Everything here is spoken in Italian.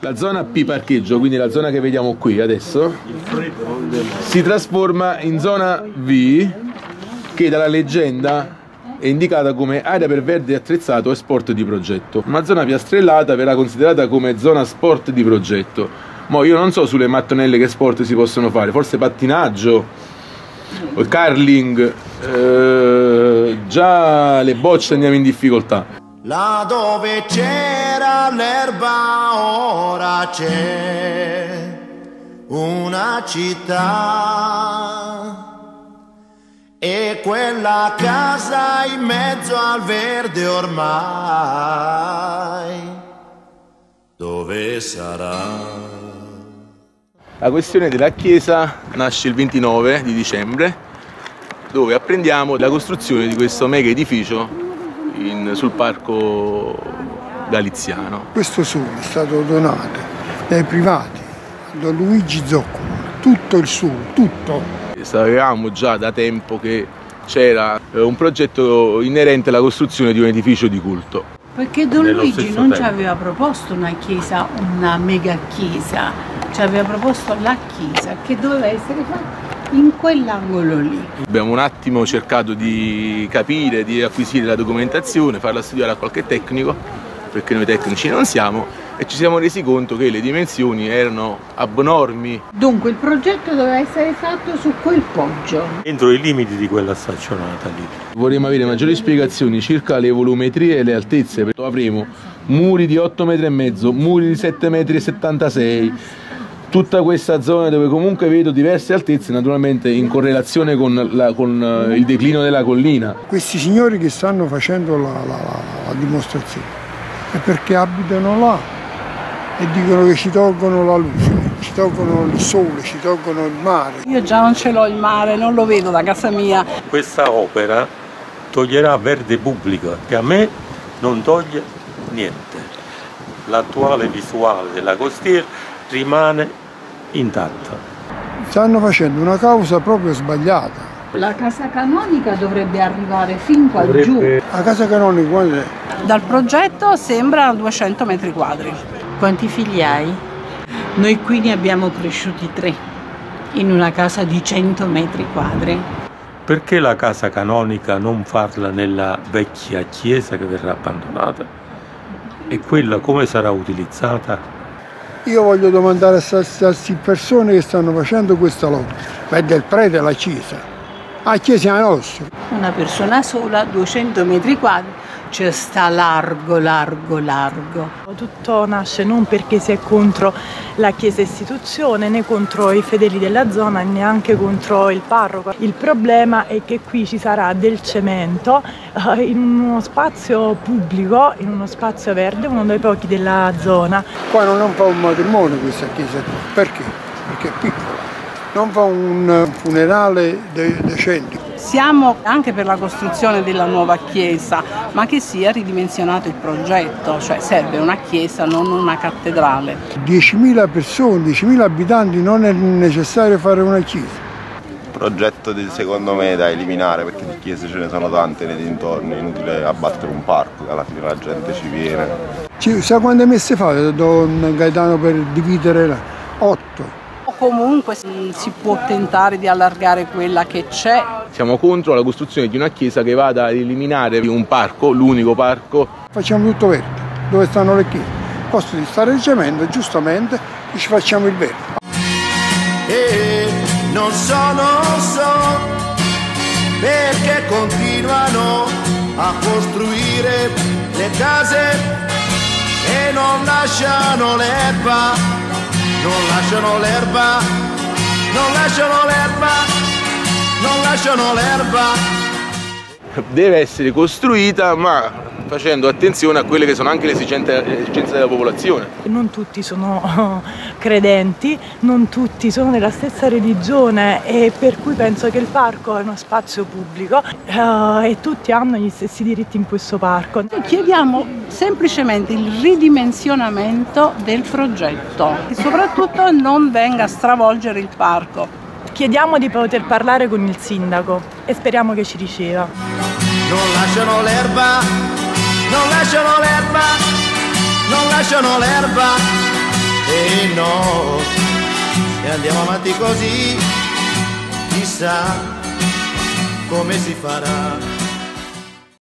La zona P parcheggio, quindi la zona che vediamo qui adesso, si trasforma in zona V che dalla leggenda è indicata come area per verde attrezzato e sport di progetto. Una zona piastrellata verrà considerata come zona sport di progetto. Ma io non so sulle mattonelle che sport si possono fare, forse pattinaggio, curling, eh, già le bocce andiamo in difficoltà. Là dove c'era l'erba ora c'è una città e quella casa in mezzo al verde ormai dove sarà? La questione della chiesa nasce il 29 di dicembre dove apprendiamo la costruzione di questo mega edificio in, sul parco galiziano. Questo sole è stato donato dai privati, da Luigi Zoccolo, tutto il sole, tutto. Sapevamo già da tempo che c'era eh, un progetto inerente alla costruzione di un edificio di culto. Perché Don Luigi non tempo. ci aveva proposto una chiesa, una mega chiesa, ci aveva proposto la chiesa che doveva essere fatta in quell'angolo lì. Abbiamo un attimo cercato di capire, di acquisire la documentazione, farla studiare a qualche tecnico, perché noi tecnici non siamo, e ci siamo resi conto che le dimensioni erano abnormi. Dunque il progetto doveva essere fatto su quel poggio. Entro i limiti di quella staccionata lì. Vorremmo avere maggiori spiegazioni circa le volumetrie e le altezze, avremo muri di 8 metri e mezzo, muri di 7 metri e 76 tutta questa zona dove comunque vedo diverse altezze naturalmente in correlazione con, la, con eh, il declino della collina. Questi signori che stanno facendo la, la, la dimostrazione è perché abitano là e dicono che ci tolgono la luce, ci tolgono il sole, ci tolgono il mare. Io già non ce l'ho il mare, non lo vedo da casa mia. Questa opera toglierà verde pubblico che a me non toglie niente. L'attuale visuale della costiera rimane intatta. Stanno facendo una causa proprio sbagliata. La casa canonica dovrebbe arrivare fin qua dovrebbe... giù. La casa canonica quando è? Dal progetto sembra 200 metri quadri. Quanti figli hai? Noi qui ne abbiamo cresciuti tre, in una casa di 100 metri quadri. Perché la casa canonica non farla nella vecchia chiesa che verrà abbandonata? E quella come sarà utilizzata? Io voglio domandare a queste persone che stanno facendo questa lotta, ma è del prete la chiesa, la chiesa nostra. Una persona sola, 200 metri quadri, cioè sta largo, largo, largo. Tutto nasce non perché si è contro la Chiesa istituzione, né contro i fedeli della zona, neanche contro il parroco. Il problema è che qui ci sarà del cemento eh, in uno spazio pubblico, in uno spazio verde, uno dei pochi della zona. Qua non fa un matrimonio questa chiesa, perché? Perché è piccola. Non fa un funerale decente siamo anche per la costruzione della nuova chiesa, ma che sia ridimensionato il progetto, cioè serve una chiesa, non una cattedrale. 10.000 persone, 10.000 abitanti, non è necessario fare una chiesa. Progetto di, secondo me da eliminare perché di chiese ce ne sono tante nei dintorni, è inutile abbattere un parco, alla fine la gente ci viene. Ci, sa quante messe fa Don Gaetano per dividere? la? 8 comunque si può tentare di allargare quella che c'è. Siamo contro la costruzione di una chiesa che vada ad eliminare un parco, l'unico parco. Facciamo tutto verde, dove stanno le chiese. Al posto di stare il cemento, giustamente, ci facciamo il verde. E non so, non so, perché continuano a costruire le case e non lasciano l'erba non lasciano l'erba, non lasciano l'erba, non lasciano l'erba. Deve essere costruita ma facendo attenzione a quelle che sono anche le esigenze, le esigenze della popolazione. Non tutti sono credenti, non tutti sono della stessa religione e per cui penso che il parco è uno spazio pubblico uh, e tutti hanno gli stessi diritti in questo parco. Chiediamo semplicemente il ridimensionamento del progetto e soprattutto non venga a stravolgere il parco. Chiediamo di poter parlare con il sindaco e speriamo che ci riceva. Non lasciano l'erba non lasciano l'erba, non lasciano l'erba e no, se andiamo avanti così, chissà come si farà.